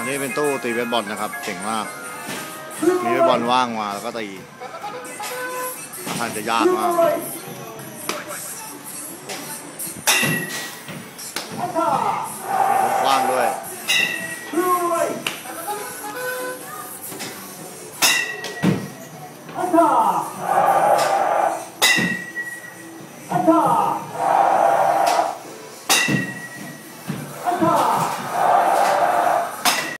อันนี้เป็นตู้ตีเบสบอลนะครับเจ๋งมาก มีเบสบอลว่างมาแล้วก็ตีท่านจะยากมากว่างด้วยอ่าอ่า